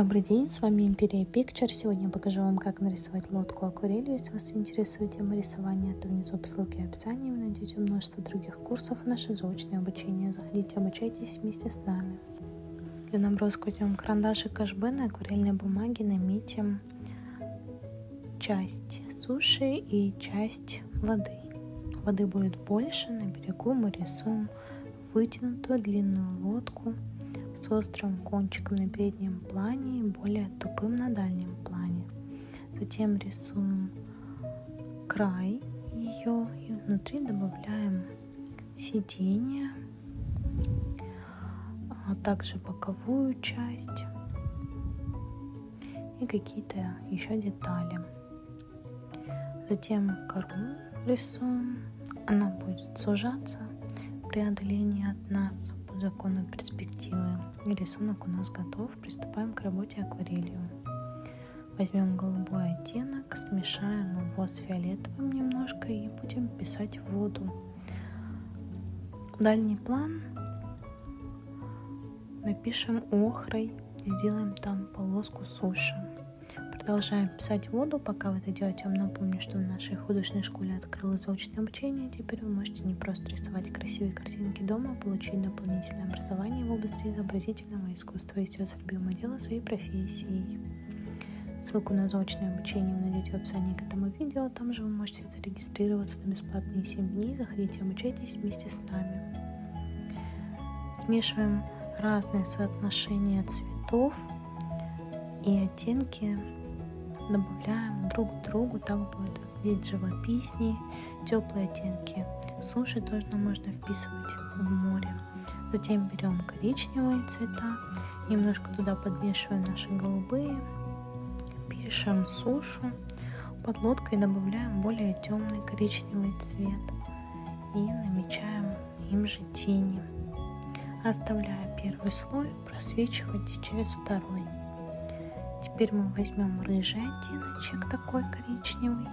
Добрый день, с вами Империя Picture. Сегодня я покажу вам, как нарисовать лодку акварелью. Если вас интересует тема рисования, то внизу по ссылке в описании вы найдете множество других курсов и наше заочное обучение. Заходите, обучайтесь вместе с нами. Для наброска возьмем карандашик HB на акварельной бумаге, наметим часть суши и часть воды. Воды будет больше, на берегу мы рисуем вытянутую длинную лодку с острым кончиком на переднем плане и более тупым на дальнем плане. Затем рисуем край ее и внутри добавляем сиденье, а также боковую часть и какие-то еще детали. Затем кору рисуем, она будет сужаться при отдалении от нас по закону перспективы. Рисунок у нас готов. Приступаем к работе акварелью. Возьмем голубой оттенок, смешаем его с фиолетовым немножко и будем писать воду. Дальний план напишем охрой, сделаем там полоску суши. Продолжаем писать воду. Пока вы это делаете, я вам напомню, что в нашей художественной школе открылось заочное обучение. Теперь вы можете не просто рисовать красивые картинки дома, а получить дополнительное образование в области изобразительного искусства и сделать любимое дело своей профессией. Ссылку на заочное обучение вы найдете в описании к этому видео. Там же вы можете зарегистрироваться на бесплатные 7 дней. Заходите, обучайтесь вместе с нами. Смешиваем разные соотношения цветов и оттенки добавляем друг к другу, так будет выглядеть живописнее. Теплые оттенки суши тоже можно вписывать в море. Затем берем коричневые цвета, немножко туда подмешиваем наши голубые, пишем сушу, под лодкой добавляем более темный коричневый цвет и намечаем им же тени, оставляя первый слой просвечивать через второй. Теперь мы возьмем рыжий оттеночек, такой коричневый,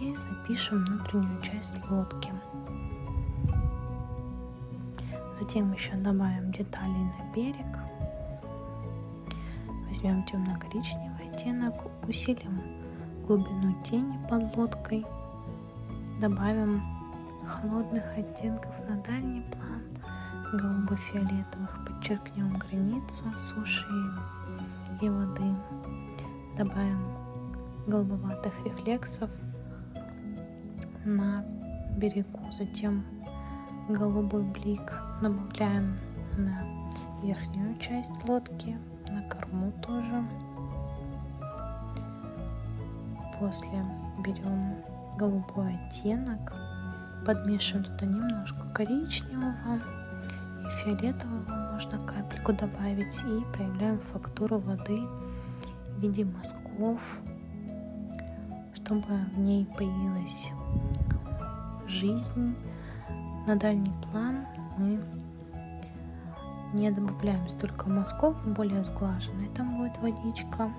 и запишем внутреннюю часть лодки. Затем еще добавим детали на берег. Возьмем темно-коричневый оттенок, усилим глубину тени под лодкой, добавим холодных оттенков на дальний план, голубо-фиолетовых, подчеркнем границу суши и воды. Добавим голубоватых рефлексов на берегу. Затем голубой блик добавляем на верхнюю часть лодки, на корму тоже. После берем голубой оттенок, подмешиваем туда немножко коричневого и фиолетового можно капельку добавить и проявляем фактуру воды в виде мазков, чтобы в ней появилась жизнь. На дальний план мы не добавляем столько мазков, более сглаженной там будет водичка,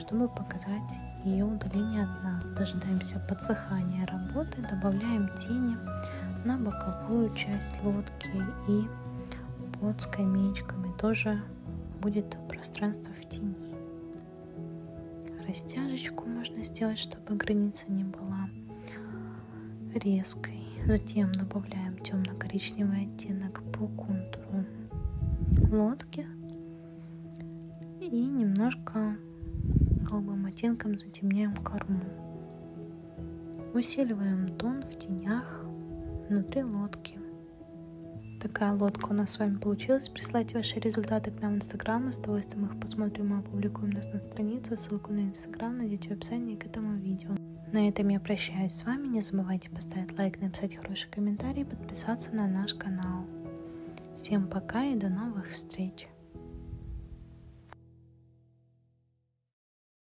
чтобы показать ее удаление от нас. Дожидаемся подсыхания работы, добавляем тени на боковую часть лодки и под скамеечками тоже будет пространство в тени. Растяжечку можно сделать, чтобы граница не была резкой. Затем добавляем темно-коричневый оттенок по контуру лодки и немножко голубым оттенком затемняем корму. Усиливаем тон в тенях внутри лодки. Такая лодка у нас с вами получилась. Присылайте ваши результаты к нам в Инстаграм. С удовольствием их посмотрим и опубликуем нас на странице. Ссылку на Инстаграм найдете в описании к этому видео. На этом я прощаюсь с вами. Не забывайте поставить лайк, написать хороший комментарий и подписаться на наш канал. Всем пока и до новых встреч!